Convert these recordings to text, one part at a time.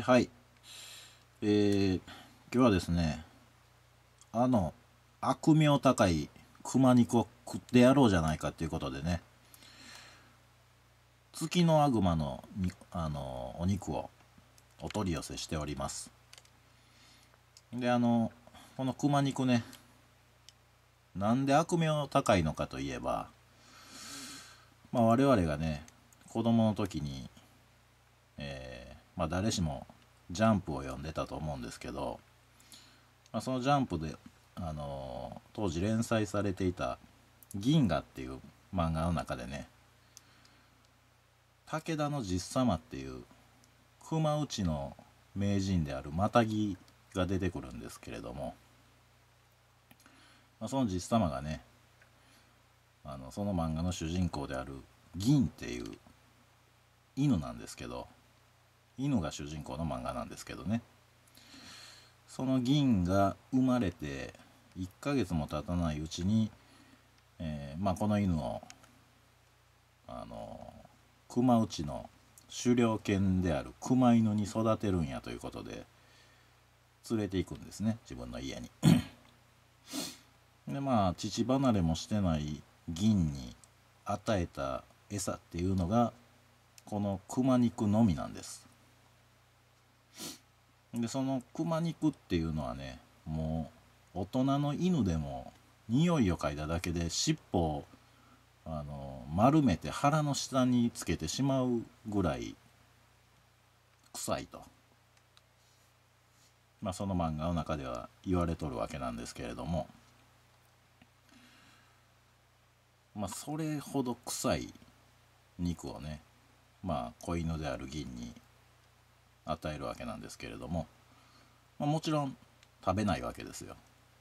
はい。えー、今日はですね、あの、悪名高い熊肉を食ってやろうじゃないかっていうことでね、月のアグマのあのお肉をお取り寄せしております。で、あの、この熊肉ね、なんで悪名高いのかといえば、まあ我々がね、子供の時に、えー、まあ誰しもジャンプを読んでたと思うんですけど、まあ、そのジャンプで、あのー、当時連載されていた「銀河」っていう漫画の中でね武田の実様っていう熊内の名人であるマタギが出てくるんですけれども、まあ、その実様がねあのその漫画の主人公である銀っていう犬なんですけど犬が主人公の漫画なんですけどね。その銀が生まれて1ヶ月も経たないうちに、えー、まあ、この犬をあの熊内の狩猟犬である熊犬に育てるんやということで連れていくんですね自分の家に。でまあ父離れもしてない銀に与えた餌っていうのがこの熊肉のみなんです。でその熊肉っていうのはねもう大人の犬でも匂いを嗅いだだけで尻尾をあの丸めて腹の下につけてしまうぐらい臭いと、まあ、その漫画の中では言われとるわけなんですけれども。まあそれほど臭い肉をねまあ子犬である銀に与えるわけなんですけれども、まあ、もちろん食べないわけですよ。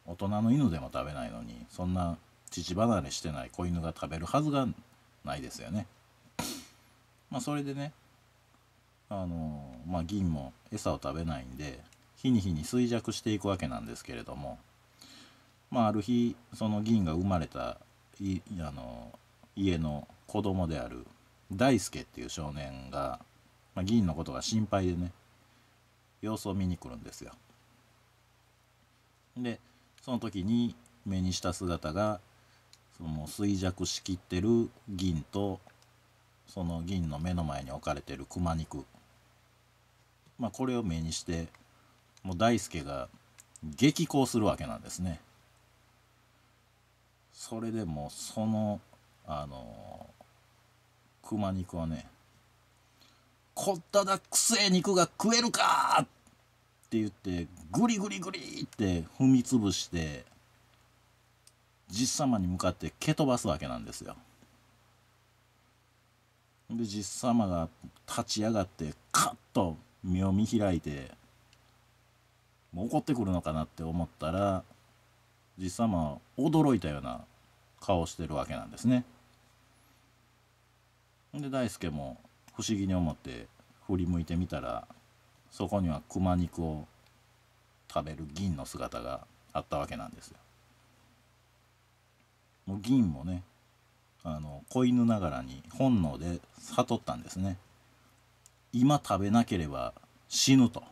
大人の犬でも食べないのにそんな乳離れしてない子犬が食べるはずがないですよね。まあそれでねあのまあ銀も餌を食べないんで日に日に衰弱していくわけなんですけれどもまあある日その銀が生まれたいあの家の子供である大輔っていう少年が、まあ、議員のことが心配でね様子を見に来るんですよ。でその時に目にした姿がその衰弱しきってる銀とその銀の目の前に置かれてる熊肉まあこれを目にしてもう大輔が激高するわけなんですね。それでもそのあの熊肉はねこっただくせえ肉が食えるかって言ってグリグリグリって踏みつぶして実様に向かって蹴飛ばすわけなんですよ。で実様が立ち上がってカッと目を見開いてもう怒ってくるのかなって思ったら実様は驚いたような顔してるわけなんですね。で大輔も不思議に思って振り向いてみたらそこには熊肉を食べる銀の姿があったわけなんですよ。もう銀もねあの子犬ながらに本能で悟ったんですね。今食べなければ死ぬと。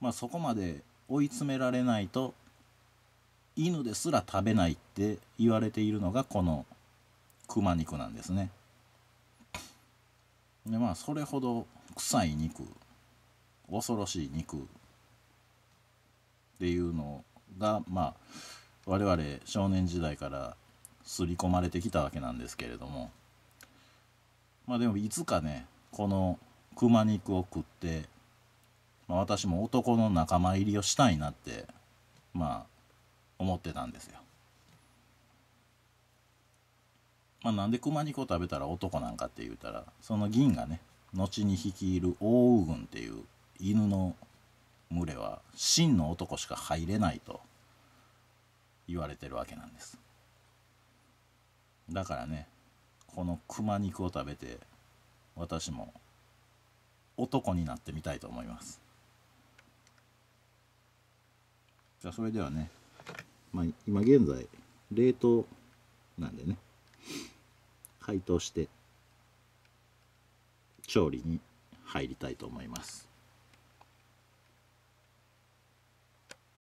まあそこまで追い詰められないと犬ですら食べないって言われているのがこの熊肉なんですね。でまあそれほど臭い肉恐ろしい肉っていうのがまあ我々少年時代から刷り込まれてきたわけなんですけれどもまあでもいつかねこの熊肉を食って、まあ、私も男の仲間入りをしたいなってまあ思ってたんですよ。まあ、なんで熊肉を食べたら男なんかって言うたらその銀がね後に率いる大軍っていう犬の群れは真の男しか入れないと言われてるわけなんです。だからねこの熊肉を食べて私も男になってみたいと思います。じゃあそれではねまあ今現在冷凍なんでね。解凍して調理に入りたいと思います。